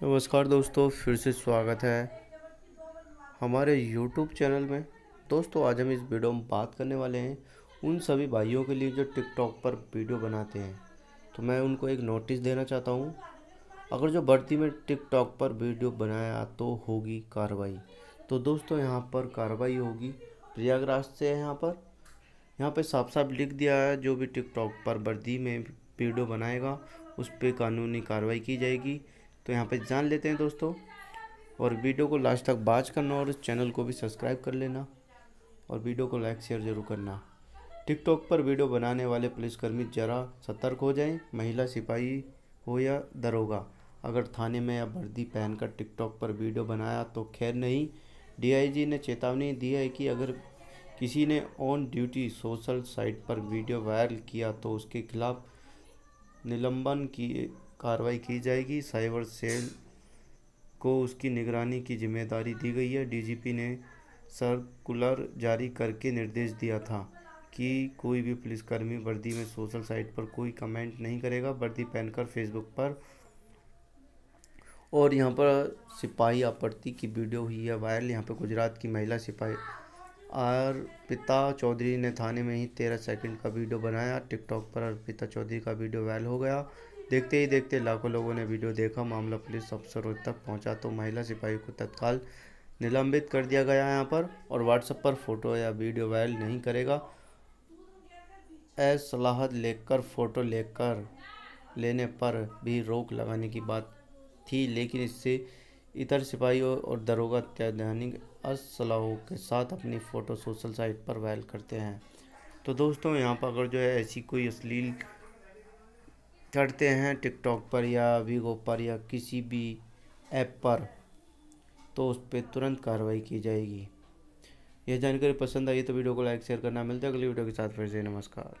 नमस्कार दोस्तों, फिर से स्वागत है हमारे YouTube चैनल में। दोस्तों, आज हम इस वीडियो में बात करने वाले हैं उन सभी भाइयों के लिए जो टिकटॉक पर वीडियो बनाते हैं। तो मैं उनको एक नोटिस देना चाहता हूँ, अगर जो भर्ती में टिकटॉक पर वीडियो बनाया तो होगी कार्रवाई। तो दोस्तों, यहाँ पर कार्रवाई होगी। प्रयागराज से है यहाँ पर। यहाँ पर साफ़ साफ़ लिख दिया है, जो भी टिकटॉक पर वर्दी में वीडियो बनाएगा, उस पर कानूनी कार्रवाई की जाएगी। तो यहाँ पे जान लेते हैं दोस्तों। और वीडियो को लास्ट तक बाज करना और चैनल को भी सब्सक्राइब कर लेना और वीडियो को लाइक, शेयर ज़रूर करना। टिकटॉक पर वीडियो बनाने वाले पुलिसकर्मी ज़रा सतर्क हो जाएँ, महिला सिपाही हो या दरोगा। अगर थाने में या वर्दी पहनकर टिकटॉक पर वीडियो बनाया तो खैर नहीं, डीआईजी ने चेतावनी दी है कि अगर किसी ने ऑन ड्यूटी सोशल साइट पर वीडियो वायरल किया तो उसके खिलाफ निलंबन की कार्रवाई की जाएगी। साइबर सेल को उसकी निगरानी की ज़िम्मेदारी दी गई है। डीजीपी ने सर्कुलर जारी करके निर्देश दिया था कि कोई भी पुलिसकर्मी वर्दी में सोशल साइट पर कोई कमेंट नहीं करेगा। वर्दी पहनकर फेसबुक पर और यहाँ पर सिपाही आपत्ति की वीडियो हुई है, वायरल। यहाँ पर गुजरात की महिला सिपाही अर्पिता चौधरी ने थाने में ही तेरह सेकंड का वीडियो बनाया। टिकटॉक पर अर्पिता चौधरी का वीडियो वायरल हो गया। देखते ही देखते लाखों लोगों ने वीडियो देखा, मामला पुलिस अफसरों तक पहुँचा तो महिला सिपाही को तत्काल निलंबित कर दिया गया यहाँ पर और व्हाट्सएप पर फ़ोटो या वीडियो वायरल नहीं करेगा। असलाहत लेकर, फ़ोटो लेकर लेने पर भी रोक लगाने की बात थी, लेकिन इससे इतर सिपाहियों और दरोगा अत्याधुनिक असलाहों के साथ अपनी फ़ोटो सोशल साइट पर वायरल करते हैं। तो दोस्तों, यहाँ पर अगर जो है ऐसी कोई अश्लील चढ़ते हैं टिकटॉक पर या वीगो पर या किसी भी ऐप पर तो उस पर तुरंत कार्रवाई की जाएगी। यह जानकारी पसंद आई तो वीडियो को लाइक, शेयर करना, मिलता है अगली वीडियो के साथ, फिर से नमस्कार।